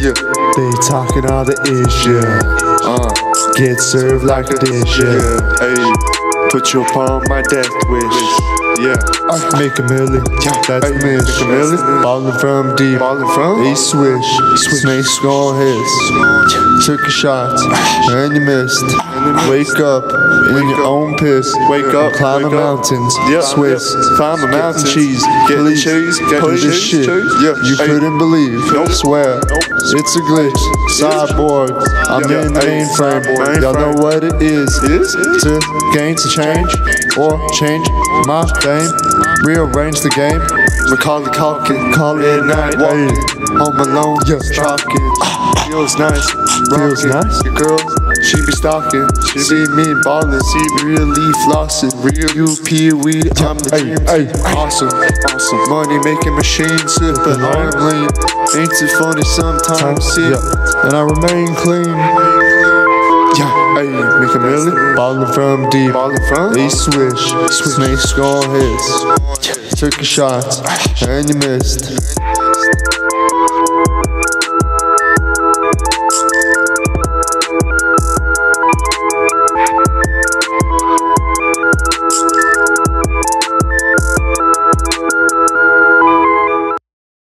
Yeah. They talking all the ish, yeah. Uh. Get served like a dish, yeah. Hey. Put your palm my death wish. Yeah. Make a million, that's Hey, mish. make a million. Ballin' from deep, Ballin' from? They swish, snakes gon' hiss. Took a shot, and you missed. Wake up in your own piss. Wake up, Climb the wake up. mountains, Yeah, Swiss. yeah. Climb the Get mountains. cheese, Get the please. cheese, get Put the this cheese, shit. cheese. Yeah. You Hey. couldn't believe, Nope. swear. Nope. It's a glitch. Cyborg, I'm Yeah. in the mainframe. Y'all know what it is. Is? To gain to change or change my fame. Rearrange the game. Macaulay Culkin. Call it at night walking. Home alone, Yeah. stalking. Feels nice. Feels nice? Your girl, she be stalking. She see me ballin'. See me really flossing. Real Pee Wee. I'm the Hey, hey. Awesome, awesome. Money making machine. Super Lord. Uh-huh. I'm lean. Ain't too funny sometimes. See. Yeah. And I remain clean. A million. Ballin' from deep. Ballin' from? They swish. Snakes gon' hits, Took a shot and you missed.